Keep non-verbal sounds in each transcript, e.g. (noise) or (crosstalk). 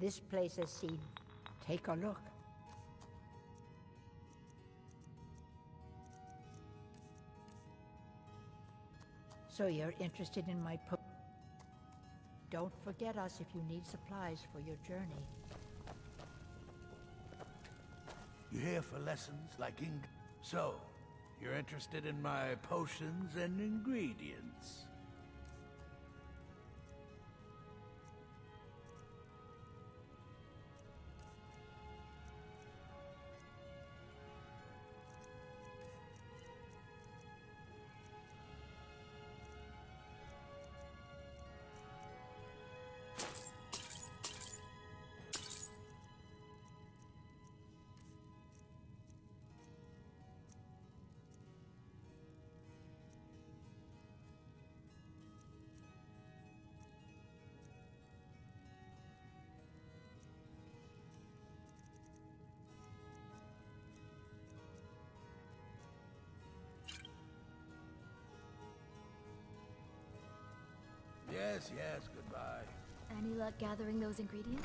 this place has seen. Take a look. So you're interested in my po- Don't forget us if you need supplies for your journey. You here for lessons like Ing... So, you're interested in my potions and ingredients? Yes, yes, goodbye. Any luck gathering those ingredients?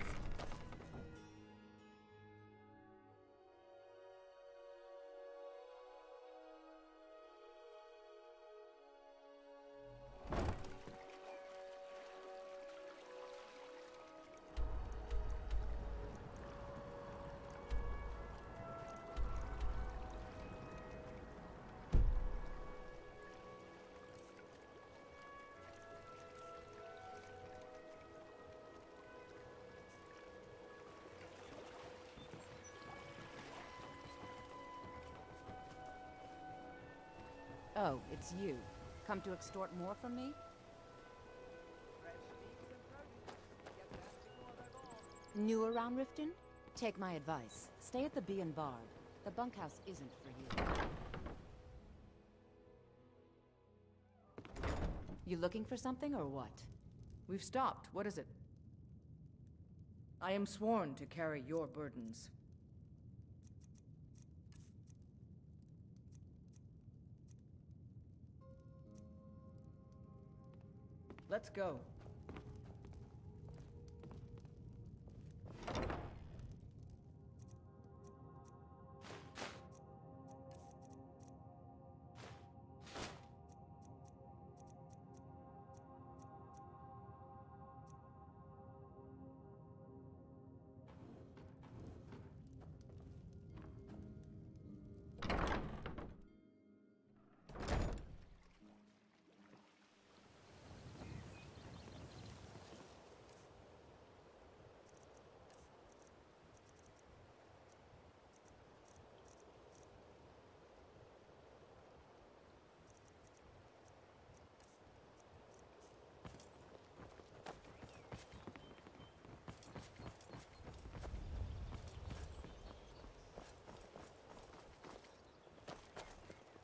Oh, it's you. Come to extort more from me? New around Riften? Take my advice. Stay at the Bee and Barb. The bunkhouse isn't for you. You looking for something or what? We've stopped. What is it? I am sworn to carry your burdens. Let's go.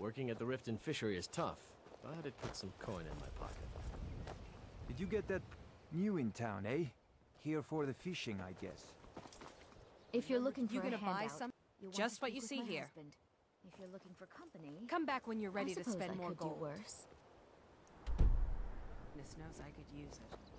Working at the Riften fishery is tough, but it puts some coin in my pocket. Did you get that new in town, eh? Here for the fishing, I guess. If you're looking for You a gonna buy handout, some- you'll want Just to what you see here. husband. If you're looking for company, Come back when you're ready I to spend I more could gold. do worse. Goodness knows I could use it.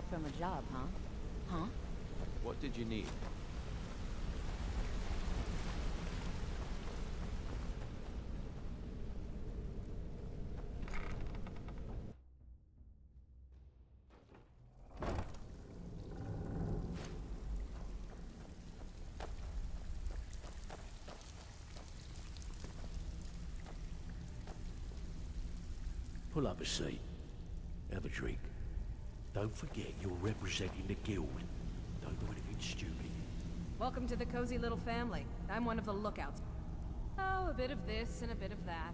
Back from a job, huh? Huh? What did you need? Pull up a seat. Have a drink. Don't forget you're representing the guild. Don't do anything stupid. Welcome to the cozy little family. I'm one of the lookouts. Oh, a bit of this and a bit of that.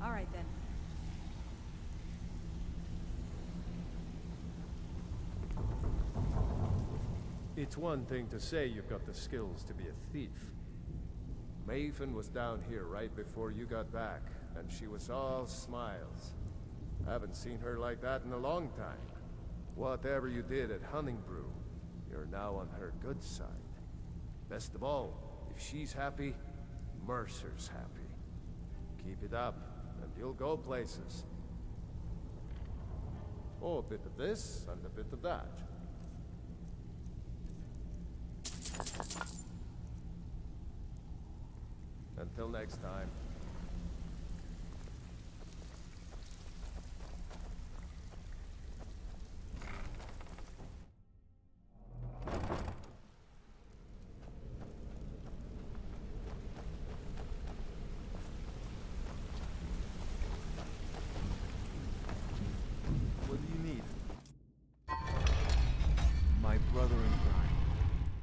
All right then. It's one thing to say you've got the skills to be a thief. Maven was down here right before you got back, and she was all smiles. I Haven't seen her like that in a long time. Whatever you did at Honningbrew, you're now on her good side. Best of all, if she's happy, Mercer's happy. Keep it up, and you'll go places. Oh, a bit of this, and a bit of that. Until next time.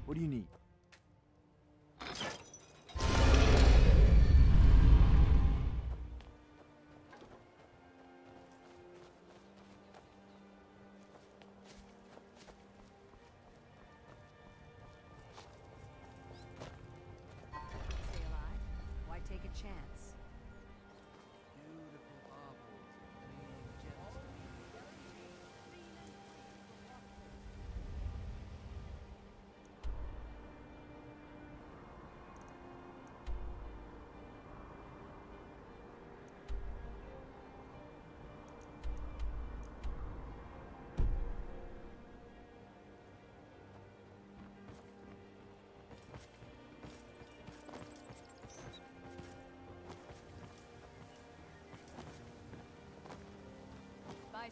What do you need? Chance?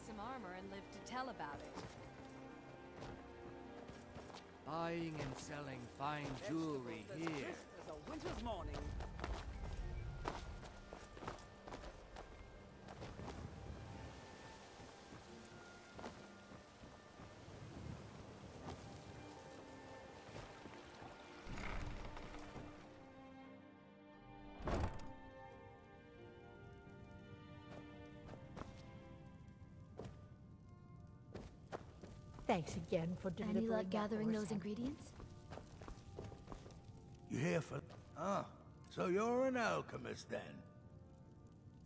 Some armor and live to tell about it. Buying and selling fine jewelry here. Thanks again for delivering Any luck gathering those ingredients? You here for... Ah, so you're an alchemist then?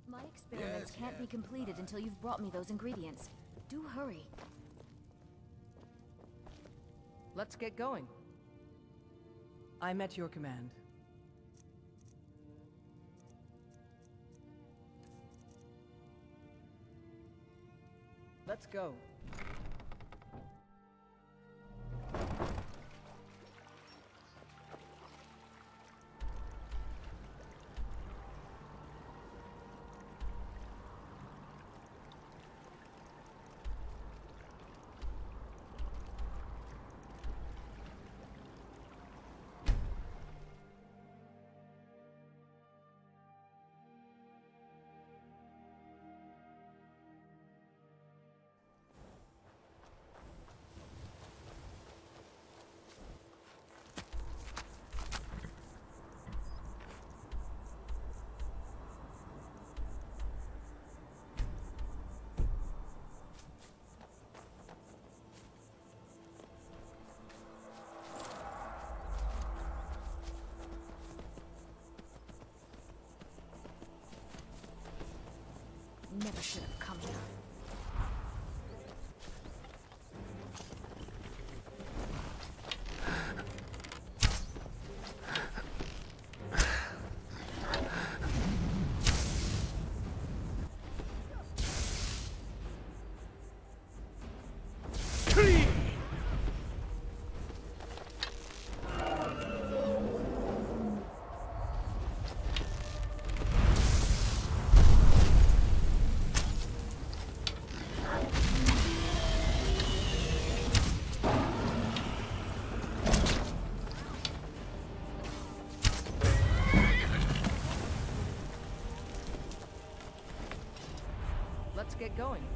My experiments Yes, can't be yes. completed until you've brought me those ingredients. Do hurry. Let's get going. I'm at your command. Let's go. Never should have come here. Get going.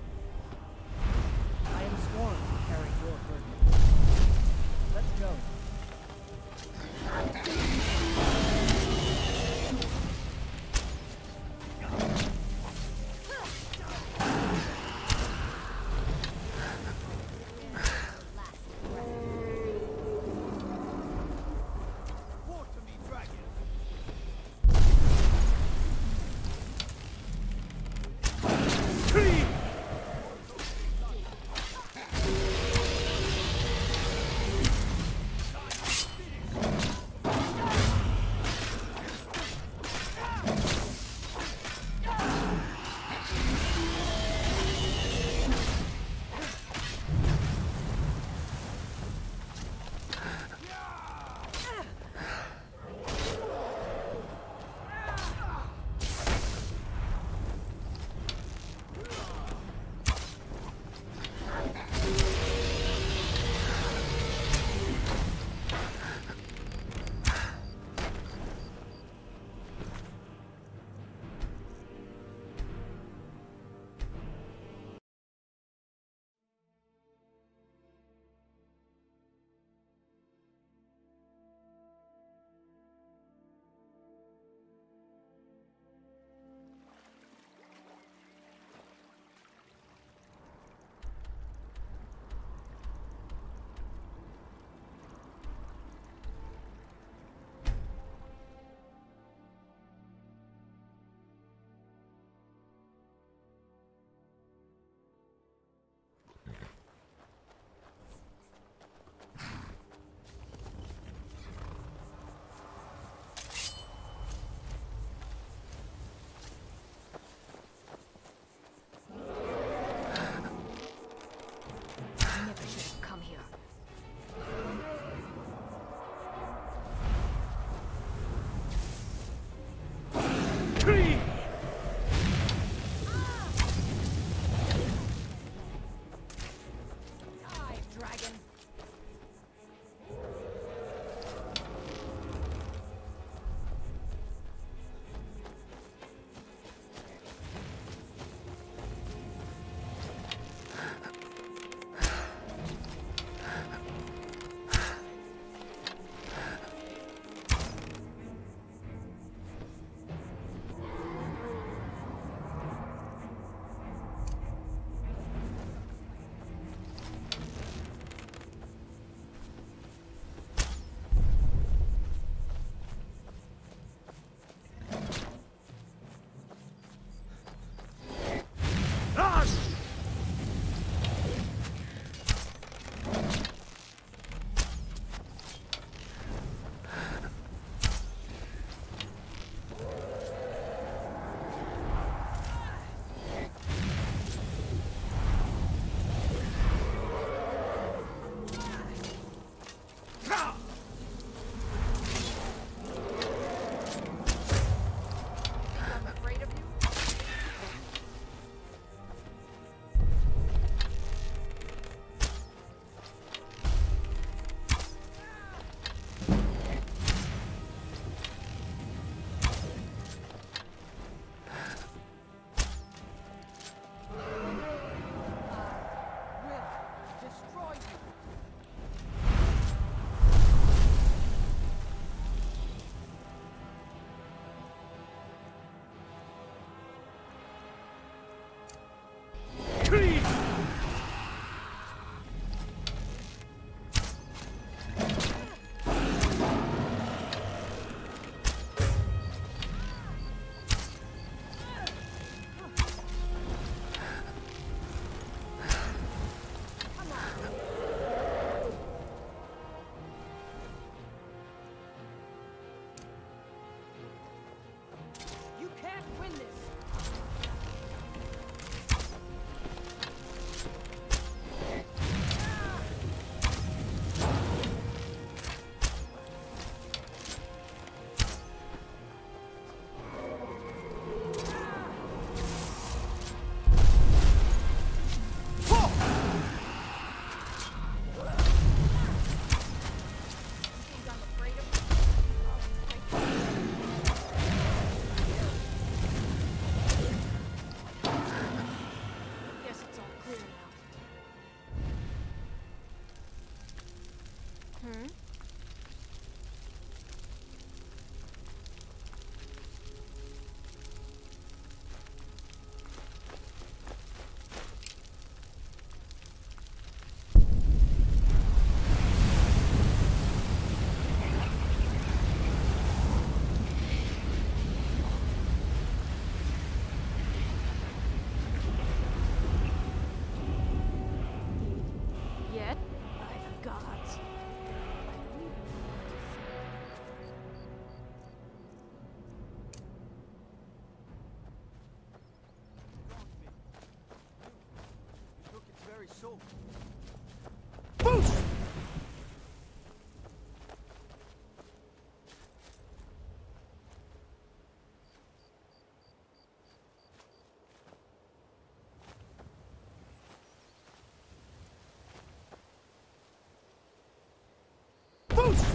close.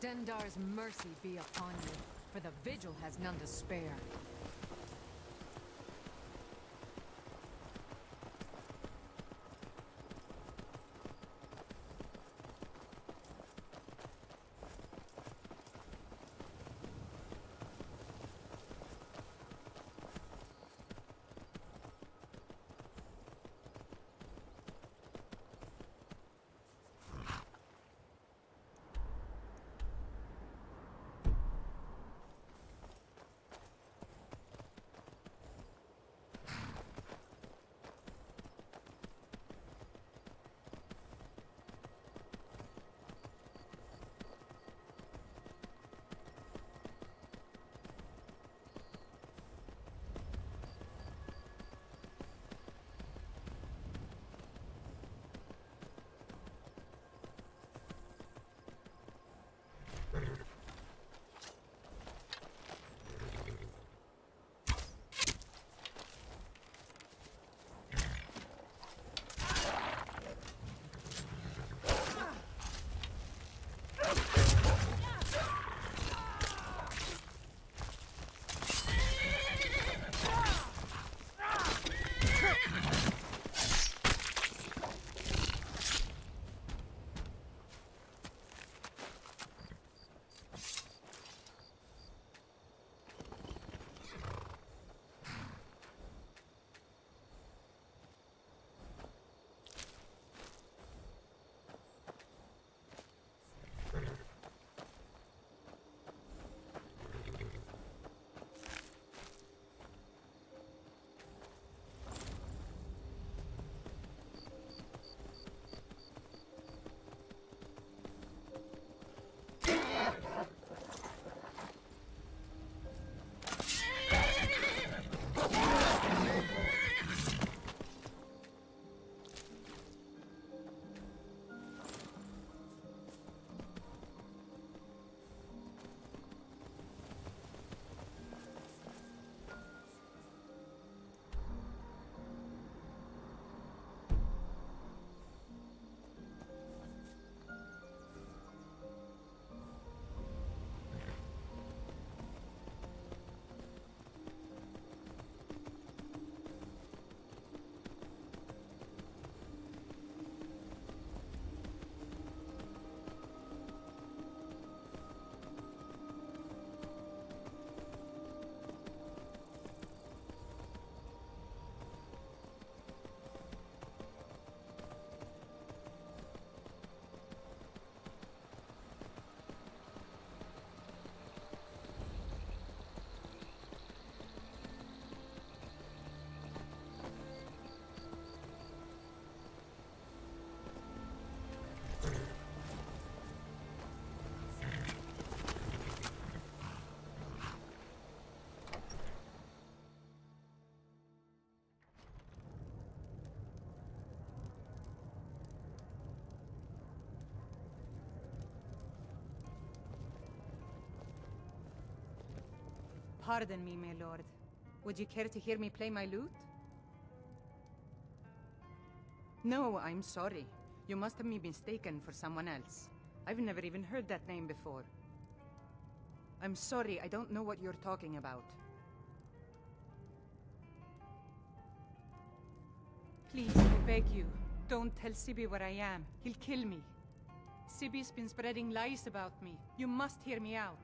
Stendarr's mercy be upon you, for the Vigil has none to spare. Pardon me, my lord. Would you care to hear me play my lute? No, I'm sorry. You must have me mistaken for someone else. I've never even heard that name before. I'm sorry, I don't know what you're talking about. Please, I beg you, don't tell Sibbi where I am. He'll kill me. Sibbi's been spreading lies about me. You must hear me out.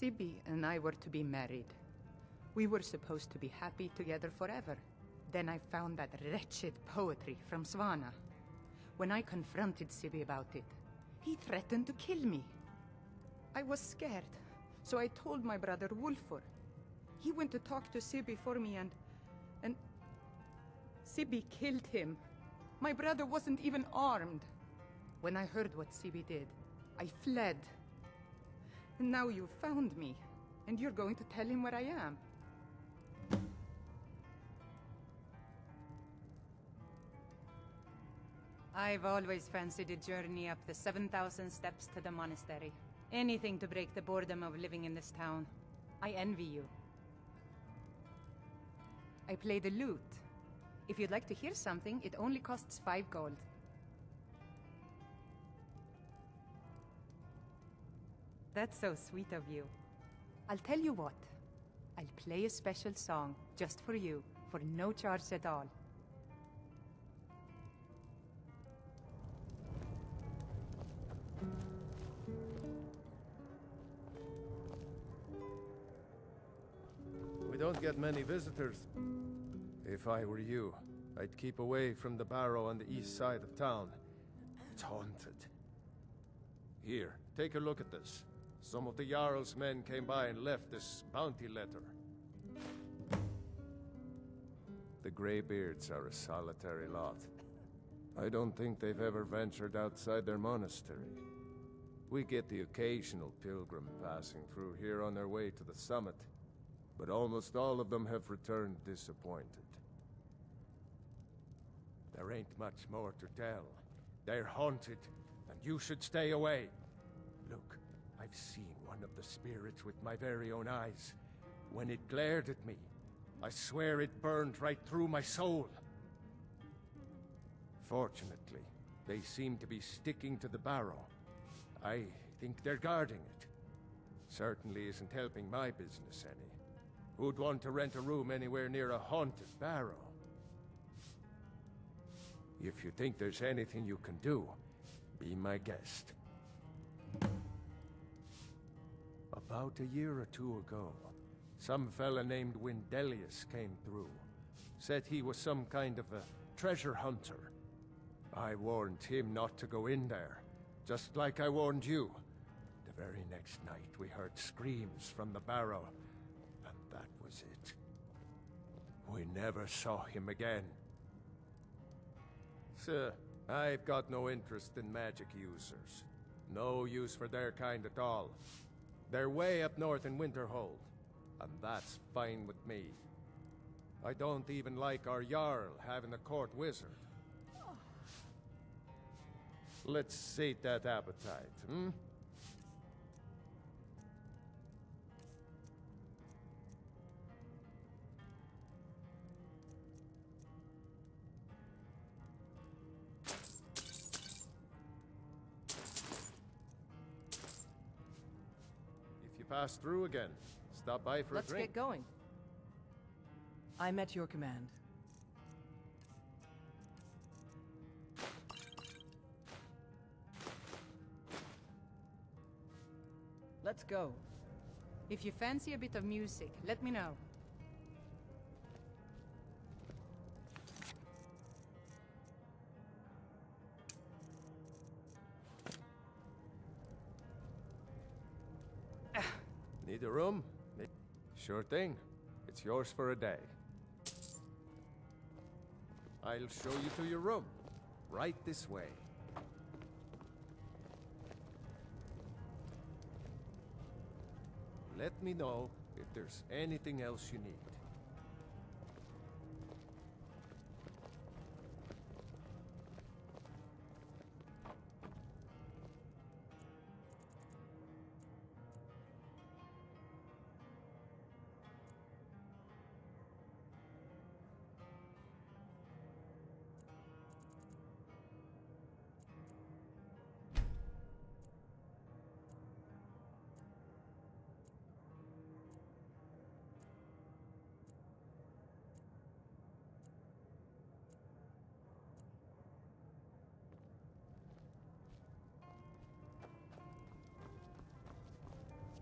Sibbi and I were to be married. We were supposed to be happy together forever. Then I found that wretched poetry from Svana. When I confronted Sibbi about it, he threatened to kill me. I was scared, so I told my brother Wulfur. He went to talk to Sibbi for me and... and... Sibbi killed him. My brother wasn't even armed. When I heard what Sibbi did, I fled. And now you've found me, and you're going to tell him where I am. I've always fancied a journey up the 7,000 steps to the monastery. Anything to break the boredom of living in this town. I envy you. I play the lute. If you'd like to hear something, it only costs five gold. That's so sweet of you. I'll tell you what. I'll play a special song just for you, for no charge at all. We don't get many visitors. If I were you, I'd keep away from the barrow on the east side of town. It's haunted. Here, take a look at this. Some of the Jarl's men came by and left this bounty letter. The Greybeards are a solitary lot. I don't think they've ever ventured outside their monastery. We get the occasional pilgrim passing through here on their way to the summit, but almost all of them have returned disappointed. There ain't much more to tell. They're haunted, and you should stay away. Look, I've seen one of the spirits with my very own eyes. When it glared at me, I swear it burned right through my soul. Fortunately, they seem to be sticking to the barrow. I think they're guarding it. Certainly isn't helping my business any. Who'd want to rent a room anywhere near a haunted barrow? If you think there's anything you can do, be my guest. About a year or two ago, some fella named Wyndelius came through. Said he was some kind of a treasure hunter. I warned him not to go in there, just like I warned you. The very next night we heard screams from the barrow, and that was it. We never saw him again. Sir, I've got no interest in magic users. No use for their kind at all. They're way up north in Winterhold, and that's fine with me. I don't even like our Jarl having a court wizard. Let's sate that appetite, hmm? Pass through again, stop by for Let's a drink. get going. I'm at your command. Let's go. If you fancy a bit of music, let me know. Need a room? Sure thing. It's yours for a day. I'll show you to your room. Right this way. Let me know if there's anything else you need.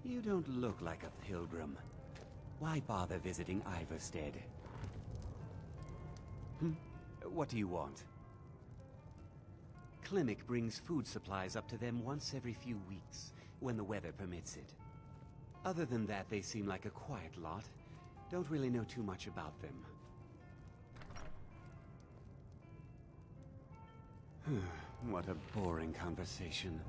You don't look like a pilgrim. Why bother visiting Ivarstead? Hmm? What do you want? Klimmek brings food supplies up to them once every few weeks, when the weather permits it. Other than that, they seem like a quiet lot. Don't really know too much about them. (sighs) what a boring conversation.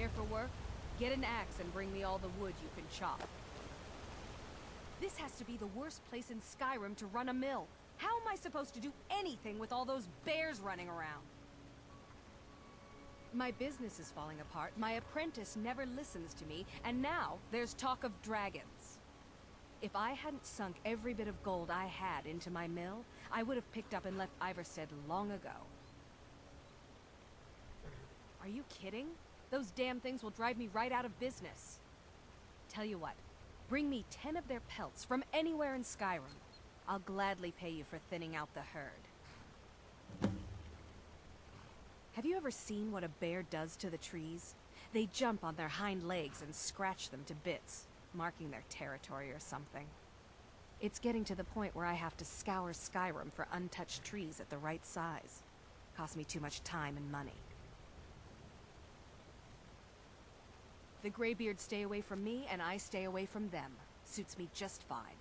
Here for work? Get an axe and bring me all the wood you can chop. This has to be the worst place in Skyrim to run a mill. How am I supposed to do anything with all those bears running around? My business is falling apart, my apprentice never listens to me, and now there's talk of dragons. If I hadn't sunk every bit of gold I had into my mill, I would have picked up and left Ivarstead long ago. Are you kidding? Those damn things will drive me right out of business. Tell you what, bring me ten of their pelts from anywhere in Skyrim. I'll gladly pay you for thinning out the herd. Have you ever seen what a bear does to the trees? They jump on their hind legs and scratch them to bits, marking their territory or something. It's getting to the point where I have to scour Skyrim for untouched trees at the right size. Costs me too much time and money. The Greybeards stay away from me, and I stay away from them. Suits me just fine.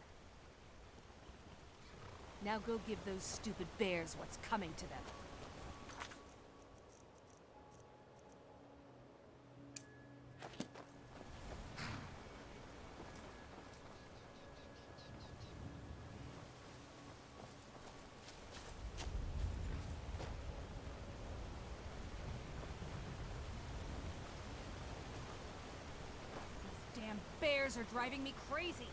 Now go give those stupid bears what's coming to them. These damn bears are driving me crazy.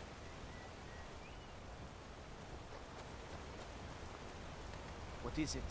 What is it?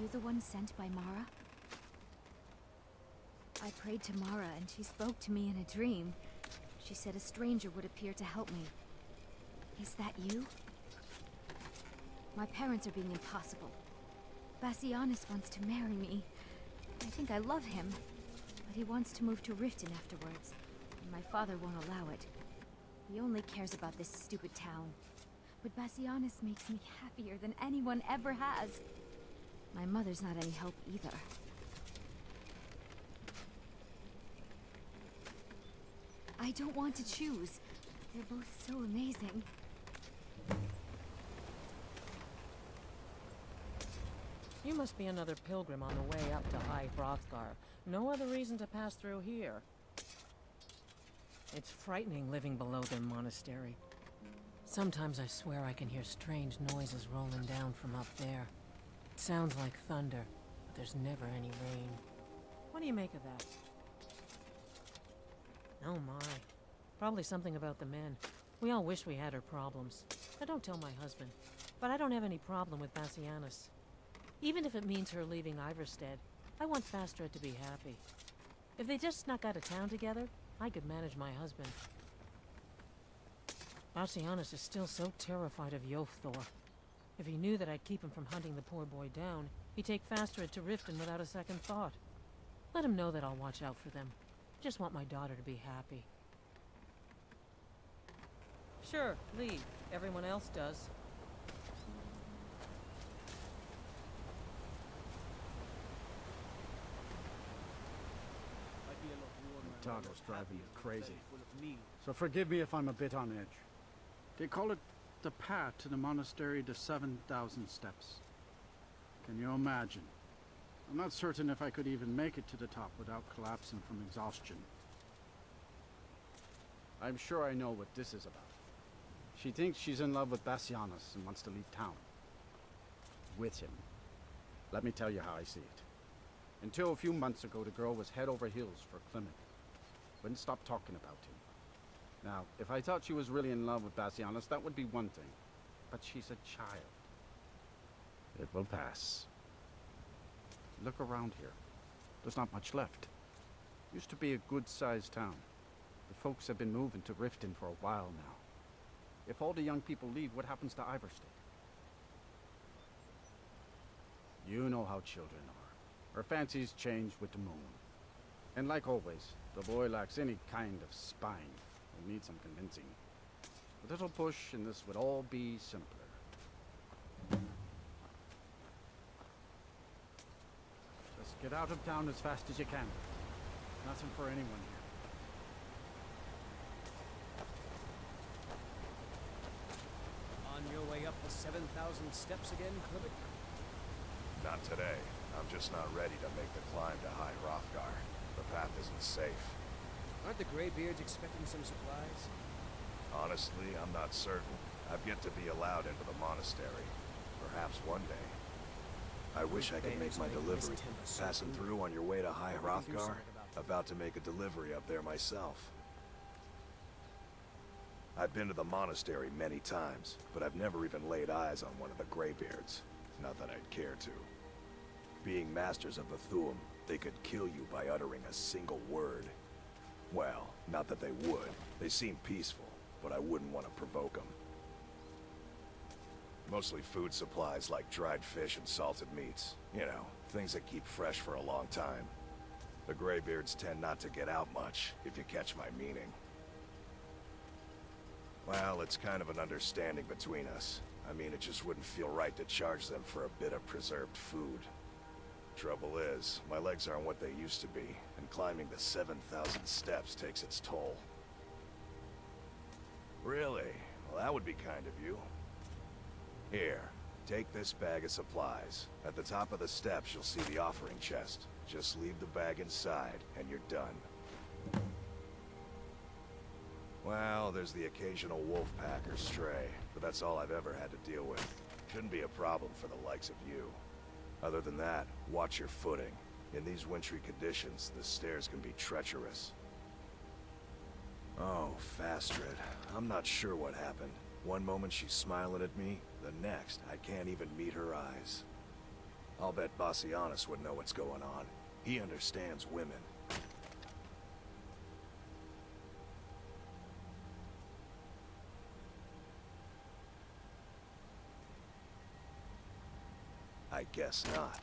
You the one sent by Mara? I prayed to Mara and she spoke to me in a dream. She said a stranger would appear to help me. Is that you? My parents are being impossible. Bassianus wants to marry me. I think I love him, but he wants to move to Riften afterwards, and my father won't allow it. He only cares about this stupid town. But Bassianus makes me happier than anyone ever has. My mother's not any help either. I don't want to choose. They're both so amazing. You must be another pilgrim on the way up to High Hrothgar. No other reason to pass through here. It's frightening living below their monastery. Sometimes I swear I can hear strange noises rolling down from up there. It sounds like thunder, but there's never any rain. What do you make of that? Oh my. Probably something about the men. We all wish we had her problems. I don't tell my husband. But I don't have any problem with Bassianus. Even if it means her leaving Ivarstead, I want Fastred to be happy. If they just snuck out of town together, I could manage my husband. Bassianus is still so terrified of Jofthor. If he knew that I'd keep him from hunting the poor boy down, he'd take Fastred to Riften without a second thought. Let him know that I'll watch out for them. Just want my daughter to be happy. Sure, leave. Everyone else does. Tago's driving you crazy. So forgive me if I'm a bit on edge. They call it the path to the monastery to 7,000 steps. Can you imagine? I'm not certain if I could even make it to the top without collapsing from exhaustion. I'm sure I know what this is about. She thinks she's in love with Bassianus and wants to leave town. With him. Let me tell you how I see it. Until a few months ago, the girl was head over heels for Klimmek. Wouldn't stop talking about him. Now, if I thought she was really in love with Bassianus, that would be one thing. But she's a child. It will pass. Look around here. There's not much left. Used to be a good-sized town. The folks have been moving to Riften for a while now. If all the young people leave, what happens to Ivarstead? You know how children are. Her fancies change with the moon. And like always, the boy lacks any kind of spine. He'll need some convincing. A little push and this would all be simpler. Just get out of town as fast as you can. Nothing for anyone here. On your way up the 7,000 steps again, Klimmek? Not today. I'm just not ready to make the climb to High Hrothgar. The path isn't safe. Aren't the Greybeards expecting some supplies? Honestly, I'm not certain. I've yet to be allowed into the monastery. Perhaps one day. I wish I could make my delivery. Passing through on your way to High Hrothgar? About to make a delivery up there myself. I've been to the monastery many times, but I've never even laid eyes on one of the Greybeards. Not that I'd care to. Being masters of the Thu'um, they could kill you by uttering a single word. Well, not that they would. They seem peaceful, but I wouldn't want to provoke them. Mostly food supplies like dried fish and salted meats. You know, things that keep fresh for a long time. The Greybeards tend not to get out much, if you catch my meaning. Well, it's kind of an understanding between us. I mean, it just wouldn't feel right to charge them for a bit of preserved food. Trouble is, my legs aren't what they used to be, and climbing the 7,000 steps takes its toll. Really? Well, that would be kind of you. Here, take this bag of supplies. At the top of the steps, you'll see the offering chest. Just leave the bag inside, and you're done. Well, there's the occasional wolf pack or stray, but that's all I've ever had to deal with. Shouldn't be a problem for the likes of you. Other than that, watch your footing. In these wintry conditions, the stairs can be treacherous. Oh, Fastred. I'm not sure what happened. One moment she's smiling at me, the next, I can't even meet her eyes. I'll bet Bassianus would know what's going on. He understands women. I guess not.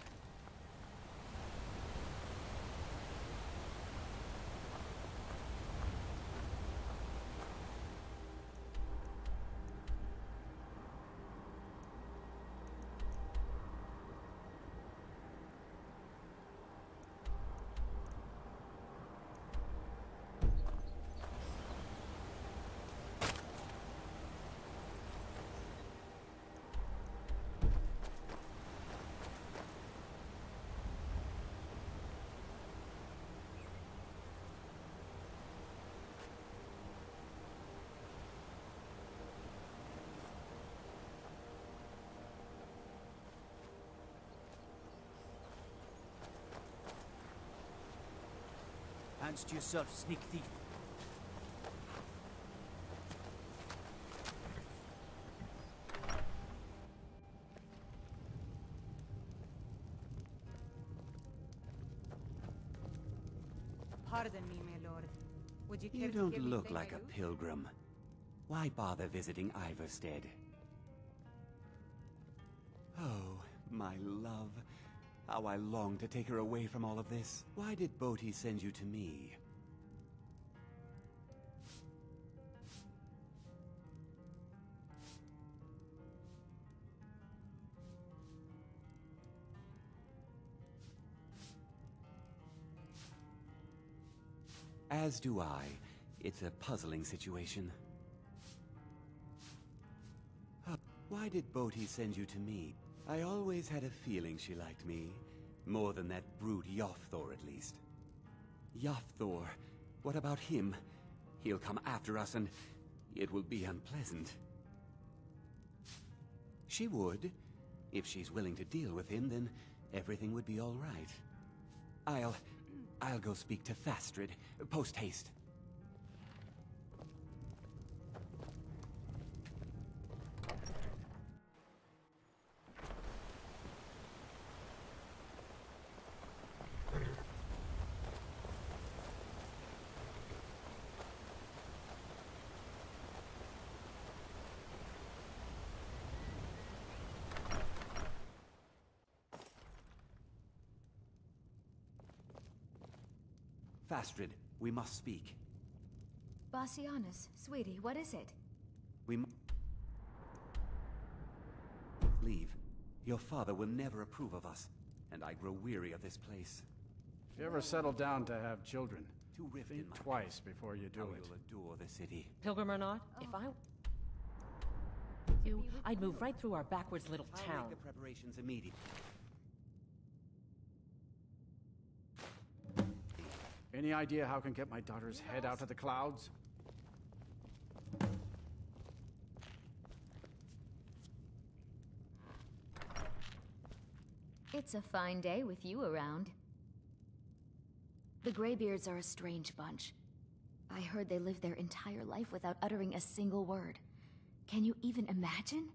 Hands to yourself, sneak thief. Pardon me, my lord. Would you care You to don't look like a pilgrim. Why bother visiting Ivarstead? How I long to take her away from all of this. Why did Boti send you to me? As do I. It's a puzzling situation. Why did Boti send you to me? I always had a feeling she liked me. More than that brute Jofthor, at least. Jofthor. What about him? He'll come after us and it will be unpleasant. She would. If she's willing to deal with him, then everything would be all right. I'll... I'll go speak to Fastred. Post haste. Fastred, we must speak. Bassianus, sweetie, what is it? We mu- leave. Your father will never approve of us, and I grow weary of this place. If you ever settle down to have children, To Riften, think my twice before you do How it. you'll adore the city. Pilgrim or not, if oh. I... You, I'd move right through our backwards little town. I'll town. make the preparations immediately. Any idea how I can get my daughter's head out of the clouds? It's a fine day with you around. The Greybeards are a strange bunch. I heard they live their entire life without uttering a single word. Can you even imagine?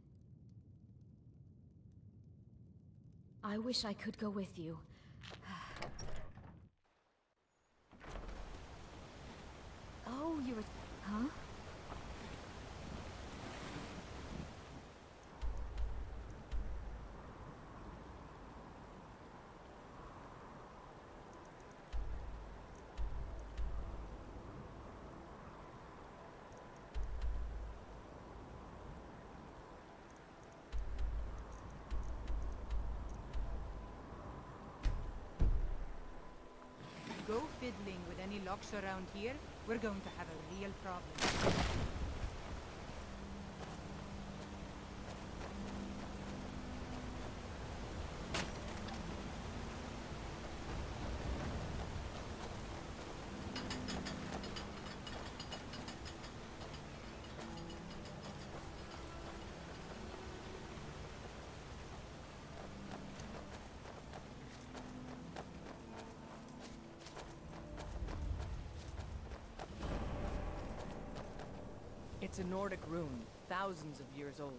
I wish I could go with you. Oh, you're a... Huh? Go fiddling with any locks around here, we're going to have a real problem. It's a Nordic rune, thousands of years old.